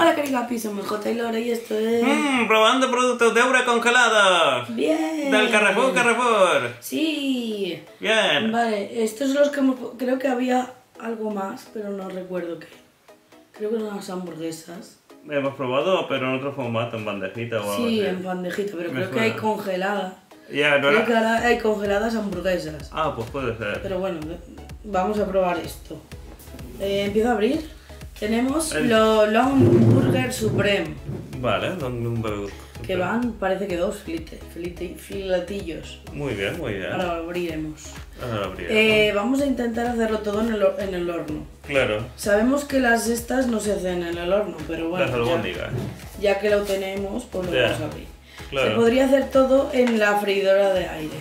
Hola Carigapi, somos J y Lore y esto es... Mmm, probando productos de obra congelados. ¡Bien! Del Carrefour, Carrefour. Sí. Bien. Vale, estos son los que hemos... Creo que había algo más, pero no recuerdo qué. Creo que son las hamburguesas. Hemos probado, pero en otro formato, en bandejita o algo Sí, así. en bandejita, pero Me creo que hay suena. congeladas. Ya, no Creo que era... ahora hay congeladas hamburguesas. Ah, pues puede ser. Pero bueno, vamos a probar esto. Eh, empiezo a abrir. Tenemos El- los Long Burger Supreme, Vale, don bebé. que van, parece que dos filete, filete- filetillos. Muy bien, muy bien. Ahora lo abriremos. Ahora lo abriremos. Eh, vamos a intentar hacerlo todo en el, hor- en el horno. Claro, Sabemos que las estas no se hacen en el horno, pero bueno, las ya, albóndigas. ya que lo tenemos, pues lo Ya, vamos a abrir. Se Claro. podría hacer todo en la freidora de aire.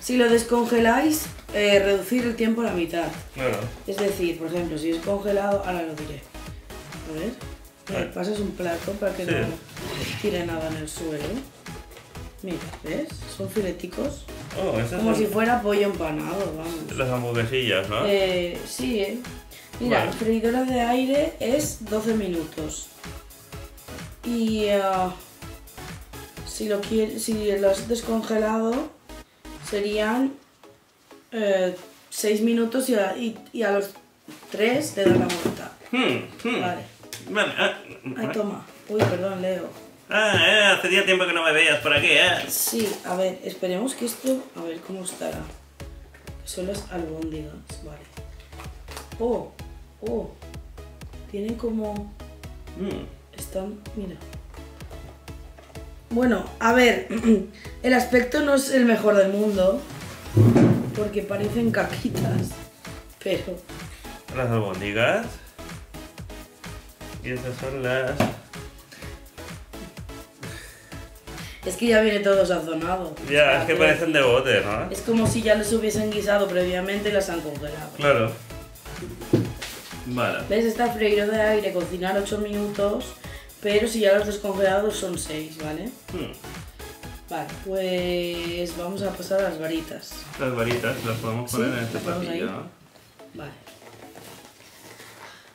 Si lo descongeláis, eh, reducir el tiempo a la mitad. Claro. Es decir, por ejemplo, si es congelado, ahora lo diré. A ver, me pasas un plato para que Sí. no tire nada en el suelo. Mira, ¿ves? Son fileticos. Oh, Como son si fuera pollo empanado, vamos. las hamburguesillas, ¿no? Eh, sí, ¿eh? Mira, Vale. freidora de aire es 12 minutos. Y ah, si lo quieres, si lo has descongelado, serían 6 minutos y a, y- y a los 3 te das la vuelta. Hmm, hmm. Vale. Vale, ah, Ay, toma. Uy, perdón, Leo. ah, eh, hace día tiempo que no me veías por aquí, ¿eh? Sí, a ver, esperemos que esto, a ver cómo estará. Son las albóndigas, vale. Oh, oh, tienen como, Mm. están, mira. Bueno, a ver, el aspecto no es el mejor del mundo, porque parecen caquitas, pero Las albóndigas. Y esas son las... es que ya viene todo sazonado. Ya, es que parecen de bote, ¿no? Es como si ya los hubiesen guisado previamente y las han congelado. Claro. Vale. ¿Ves? Esta freír de aire cocinar 8 minutos, pero si ya los descongelados son 6, ¿vale? Hmm. Vale, pues vamos a pasar a las varitas. Las varitas las podemos Sí, poner en este platillo. ¿no? Vale.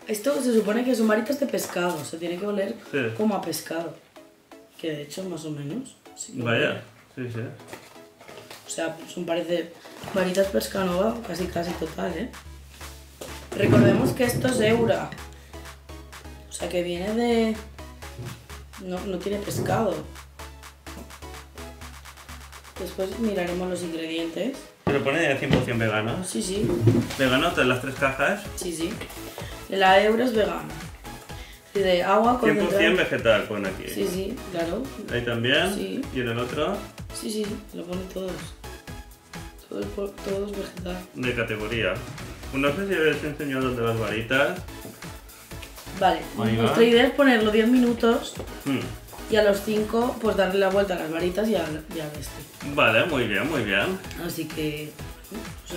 Esto se supone que son varitas de pescado, se tiene que oler Sí. como a pescado. Que de hecho, más o menos. sí que huele. Vaya, sí, sí. O sea, son parece varitas pescanova, casi casi total, ¿eh? Recordemos que esto es Eura. O sea, que viene de... No, no tiene pescado. Después miraremos los ingredientes. Pero pone 100% vegano. Sí, sí, Vegano, todas las tres cajas. sí, sí. La Eura es vegana. Y de agua 100% concentrada. vegetal pone aquí. Sí, sí, claro. Ahí también. Sí. Y en el otro, Sí, sí, lo ponen todos. Todos, todos vegetal. de categoría. No sé si habéis enseñado de las varitas. Vale, nuestra idea es ponerlo 10 minutos Hmm. Y a los 5, pues darle la vuelta a las varitas y al, y al este. Vale, muy bien, muy bien. Así que.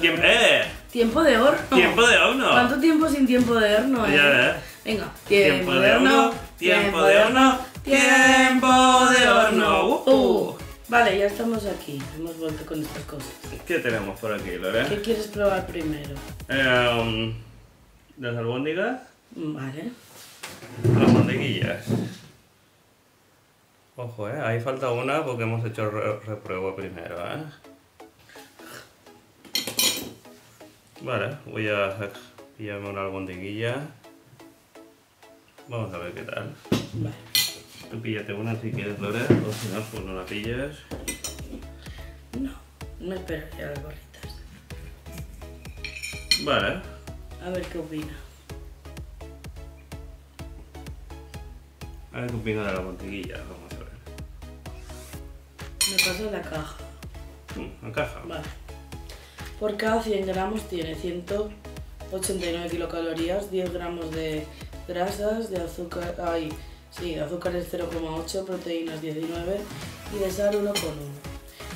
Tiempo de horno. ¡Tiempo de horno! ¿Cuánto tiempo sin tiempo de horno? eh? Ya ves. Venga, Tiempo de horno, tiempo de horno, tiempo de horno. Uh, uh. Vale, ya estamos aquí. Hemos vuelto con estas cosas. ¿Qué tenemos por aquí, Lore? ¿Qué quieres probar primero? Eh, um, las albóndigas, Vale. las mantequillas. Ojo, eh, ahí falta una porque hemos hecho re- reprueba primero, eh. Vale, voy a pillarme una albondiguilla. Vamos a ver qué tal. Vale. Tú píllate una si quieres, Lore, o si no, pues no la pilles. No, no esperaría las barritas. Vale. A ver qué opina. A ver qué opina de la mantequilla, vamos a ver. Me paso la caja. Mm, encaja. Vale. Por cada 100 gramos tiene 189 kilocalorías, 10 gramos de grasas, de azúcar, ay, sí, de azúcar es 0,8, proteínas 19 y de sal 1,1.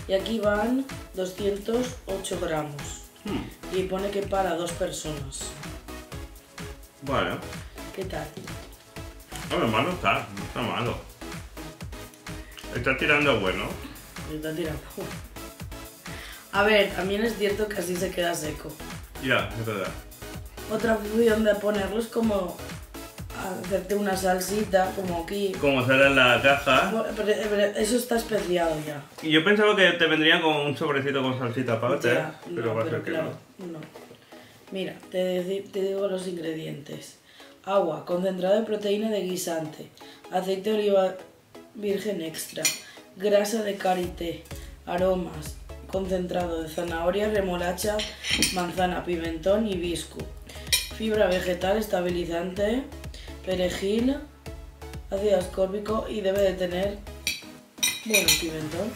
Y aquí van 208 gramos. Mm, Y pone que para dos personas. Vale. ¿Qué tal? Hombre, malo está, no está malo. Está tirando bueno. Está tirando. A ver, también es cierto que así se queda seco. Ya, es verdad. Otra opción de ponerlo es como hacerte una salsita, como aquí. Como sale en la caja. Pero, pero eso está especiado ya. Y yo pensaba que te vendría con un sobrecito con salsita aparte, Ya, pero no, va a pero ser que claro, no. Mira, te, deci- te digo los ingredientes. Agua, concentrado de proteína de guisante, aceite de oliva virgen extra, grasa de karité, aromas, concentrado de zanahoria, remolacha, manzana, pimentón y hibisco, fibra vegetal estabilizante, perejil, ácido ascórbico y debe de tener, bueno, pimentón.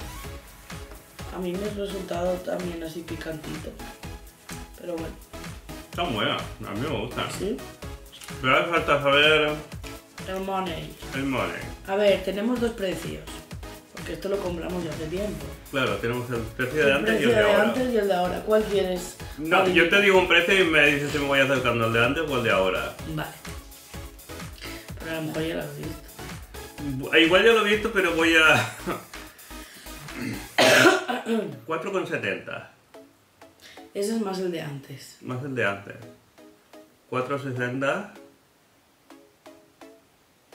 A mí me ha resultado también así picantito. Pero bueno, Está buena, a mí me gusta. sí. Pero hace falta saber El money. el money. A ver, tenemos dos precios. Porque esto lo compramos ya hace tiempo. Claro, tenemos el precio de El antes y el de de ahora. antes y el de ahora. ¿Cuál quieres? No, yo te digo un precio y me dices si me voy acercando al de antes o al de ahora. Vale. Pero a lo mejor ya lo has visto. Bu- Igual ya lo he visto, pero voy a... 4,70. Ese es más el de antes. Más el de antes. 4,60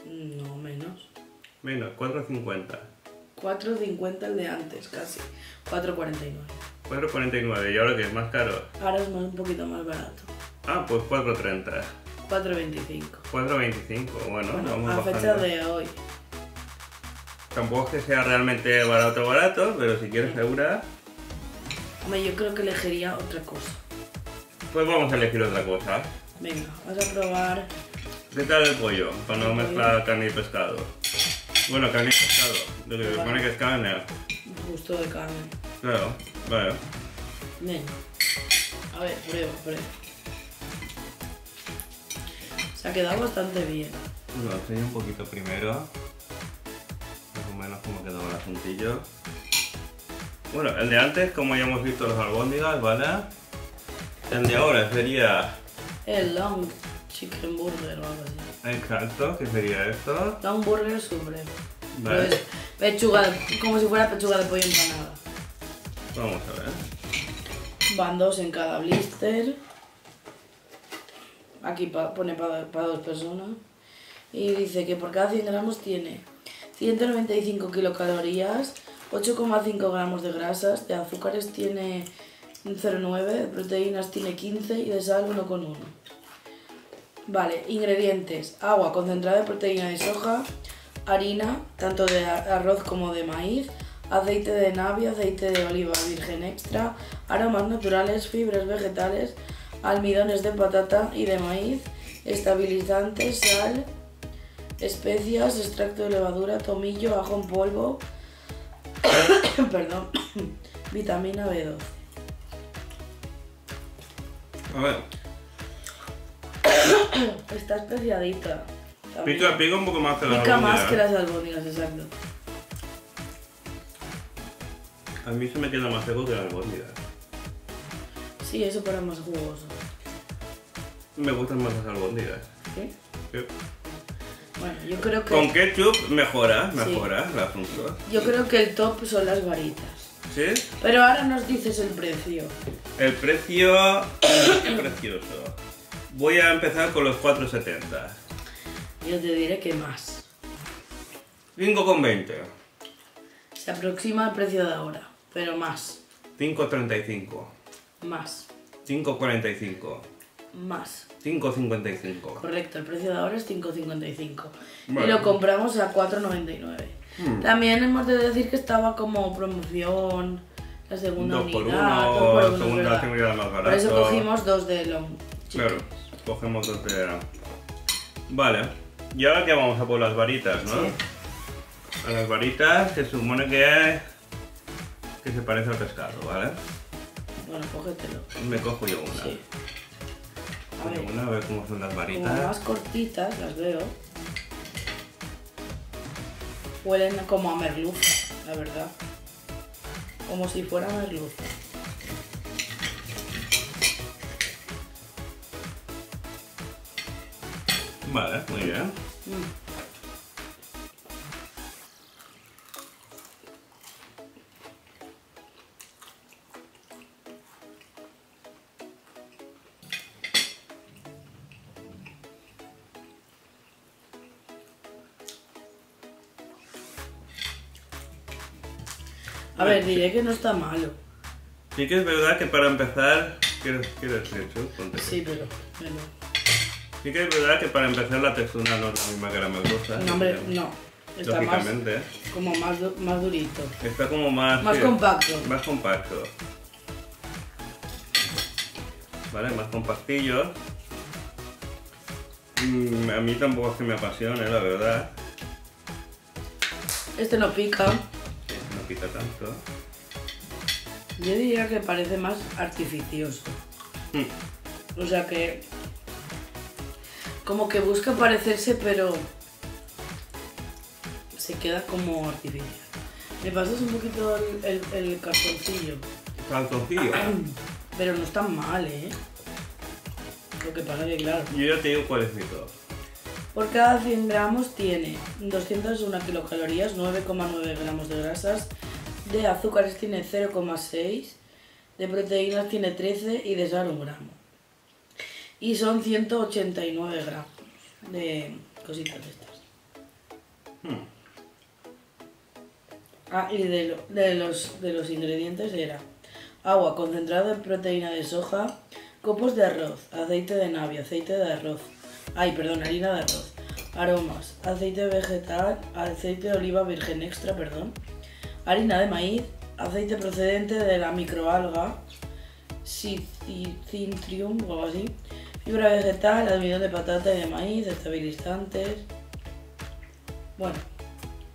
No, menos. menos 4,50. 4.50 el de antes, casi. 4.49. 4,49. ¿Y ahora que es más caro? Ahora es más, un poquito más barato. Ah, pues 4,30. 4.25. 4,25. Bueno, Bueno, vamos a bajando. fecha de hoy. Tampoco es que sea realmente barato barato, pero si quieres segura, Hombre, yo creo que elegiría otra cosa. pues vamos a elegir otra cosa. Venga, vas a probar. ¿Qué tal el pollo? Para no mezclar carne y pescado. Bueno, carne y pescado. De lo que se Vale. pone que es carne. Gusto de carne. Claro, vale. Venga. A ver, prueba, prueba. Se ha quedado bastante bien. Lo enseño un poquito primero. Más o menos cómo quedaba el asuntillo. Bueno, el de antes, como ya hemos visto los albóndigas, ¿vale? El de ahora sería... El long chicken burger o algo así. Exacto, que sería esto. Burger supremo. Pero Vale. es pechuga, de- como si fuera pechuga de pollo empanada. Vamos a ver. Van dos en cada blister. Aquí pa- pone para dos personas. Y dice que por cada 100 gramos tiene 195 kilocalorías, 8,5 gramos de grasas, de azúcares tiene 0,9, de proteínas tiene 15 y de sal 1,1. Vale, ingredientes. Agua concentrada de proteína de soja, harina, tanto de arroz como de maíz, aceite de navia, aceite de oliva virgen extra, aromas naturales, fibras vegetales, almidones de patata y de maíz, estabilizantes, sal, especias, extracto de levadura, tomillo, ajo en polvo, perdón, vitamina B12. A ver, Está especiadita. también. pica, pica un poco más que la Pica más que las albóndigas, exacto. A mí se me queda más seco que la albóndiga. Sí, eso para más jugoso. Me gustan más las albóndigas. ¿Sí? Sí. Bueno, yo creo que Con ketchup mejora, mejora el asunto. yo creo que el top son las varitas. ¿Sí? Pero ahora nos dices el precio. El precio es precioso. Voy a empezar con los 4,70. Yo te diré que más. 5,20. Se aproxima al precio de ahora, pero más, 5,35. más, 5,45. más. 5,55. Correcto, el precio de ahora es 5,55. Vale. Y lo compramos a 4,99. Hmm. También hemos de decir que estaba como promoción, la segunda 2 por unidad, 1, dos por uno, segunda ya más barato. Por eso cogimos dos de long. Claro, cogemos dos de... Vale. Y ahora que vamos a por las varitas, ¿no? Sí. A las varitas que supone que que se parece al pescado, ¿vale? Bueno, cógetelo. Me cojo yo una. Sí. A ver, una, a ver cómo son las como varitas. más cortitas las veo. Huelen como a merluza, la verdad. Como si fuera merluza. Vale, muy bien. A ver, diré que no está malo. Sí que es verdad que para empezar, quiero, decir, Sí, pero... pero... Sí que es verdad que para empezar la textura no es la misma que la merluza. No, hombre, no. Está Lógicamente. como más, du- más durito. Está como más... Más compacto. Más compacto. Vale, más compactillo. Mm, a mí tampoco es que me apasione, la verdad. Este no pica. No pica tanto. Yo diría que parece más artificioso. Mm, O sea que... Como que busca parecerse, pero... Se queda como artificial. Me pasas un poquito el, el, el cartoncillo. Calzoncillo. Pero no está mal, ¿eh? Lo que pasa que, claro, Yo ya te digo cuál es mi top. por cada 100 gramos tiene 201 kilocalorías, 9,9 gramos de grasas, de azúcares tiene 0,6, de proteínas tiene 13 y de sal 1 gramo. Y son 189 gramos de cositas de estas. Hmm. Ah, y de, lo- de los, de los ingredientes era agua, concentrado de proteína de soja, copos de arroz, aceite de navia, aceite de arroz, ay, perdón, harina de arroz, aromas, aceite vegetal, aceite de oliva virgen extra, perdón, harina de maíz, aceite procedente de la microalga, Citrium o algo así, fibra vegetal, almidón de patata y de maíz, estabilizantes. Bueno,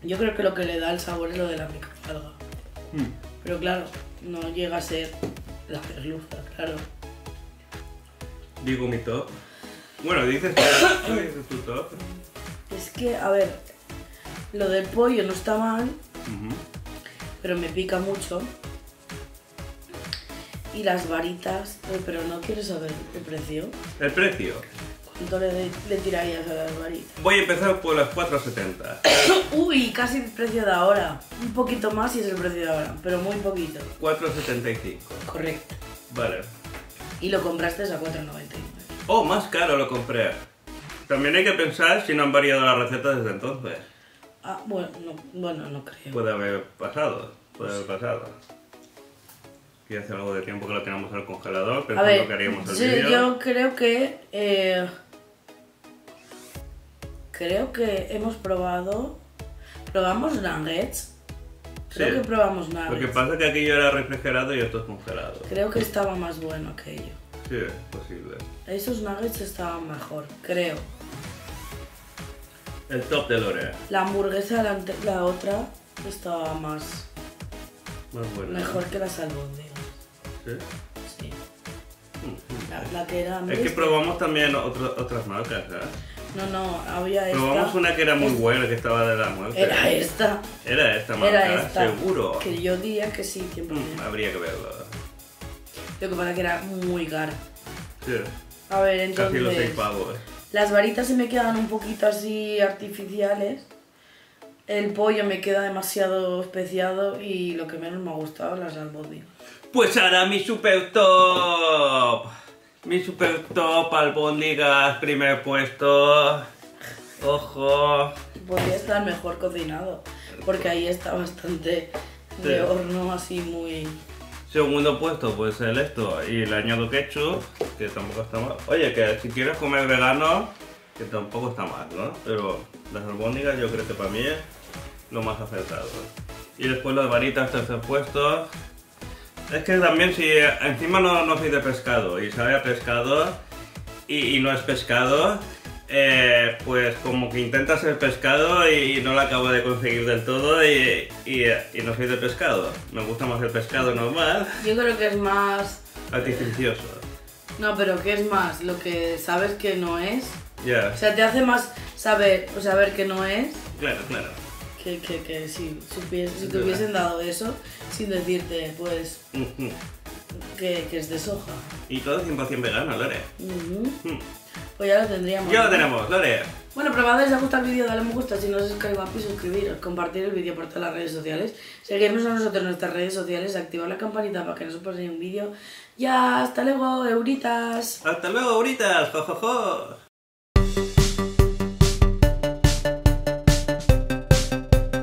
yo creo que lo que le da el sabor es lo de la microalga. Hmm. Pero claro, no llega a ser la merluza, claro. Digo mi top. Bueno, dices que tú dices tu top. Es que, a ver, lo del pollo no está mal, pero me pica mucho. Y las varitas, eh, pero no quiero saber el precio. El precio. ¿Cuánto le, le tirarías a las varitas? Voy a empezar por las 4.70. Uy, casi el precio de ahora. Un poquito más y es el precio de ahora, pero muy poquito. 4.75. Correcto. Vale. Y lo compraste a 4,99. Oh, más caro lo compré. También hay que pensar si no han variado la receta desde entonces. Ah, bueno, no, bueno, no creo. Puede haber pasado. Puede haber pasado. Y hace algo de tiempo que lo teníamos en el congelador, pensando ver, que haríamos el sí, yo creo que... eh, creo que hemos probado... ¿Probamos nuggets? Creo Sí. que probamos Lo que nuggets. pasa es que aquello era refrigerado y esto es congelado. Creo que estaba más bueno aquello. Sí, es posible. Esos nuggets estaban mejor, creo. El top de Lore. La hamburguesa, la, la otra, estaba más... Más bueno. Mejor que las albóndigas. Sí. Sí. La, la que era Es que probamos también otro- otras marcas, ¿eh? No, no, había esta... Probamos una que era muy buena, que estaba de la muerte. Era esta. Era esta marca, Era esta. seguro. Que yo diría que sí, 100%. Mm, habría que verlo. Lo que pasa es que era muy cara. Sí, A ver, casi los seis entonces... pavos. Las varitas se me quedan un poquito así artificiales. El pollo me queda demasiado especiado y lo que menos me ha gustado las albóndigas. Pues ahora mi super top. Mi super top, albóndigas, primer puesto. Ojo. Podría estar mejor cocinado, porque ahí está bastante de Sí. horno así muy... Segundo puesto, pues el esto. Y le añado ketchup, que tampoco está mal. Oye, que si quieres comer vegano, que tampoco está mal, ¿no? Pero las albóndigas yo creo que para mí es lo más acertado. Y después las varitas, tercer puesto. Es que también si encima no, no soy de pescado y sabe a pescado y, y no es pescado, eh, pues como que intenta ser pescado y, no lo acabo de conseguir del todo y, y- y no soy de pescado. Me gusta más el pescado normal, Yo creo que es más... artificioso. No, pero que es más lo que sabes que no es. Ya, O sea, te hace más saber o saber que no es claro, claro. Que, que, que si, supies- si te hubiesen dado eso sin decirte, pues, que, que es de soja. Y todo 100% vegano, Lore. Pues ya lo tendríamos. Ya lo tenemos, Lore. Bueno, probad, si os gusta el vídeo, dale me gusta, si no os y suscribiros, compartir el vídeo por todas las redes sociales, seguirnos a nosotros en nuestras redes sociales, activar la campanita para que no se os pase un vídeo. Ya, hasta luego, euritas. Hasta luego, ahorita, jojojo.